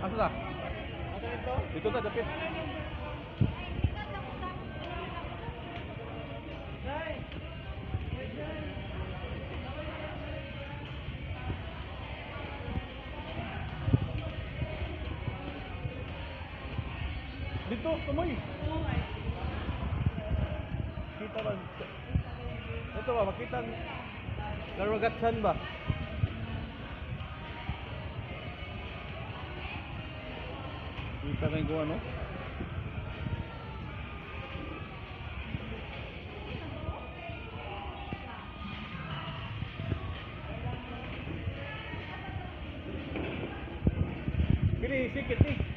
Ano ta? Dito Dito ta, dapit. Dito, tumoy. Kita ba? Ito ba, makita? Larugatan ba? Não pega em Goa, não? Gris, que tem?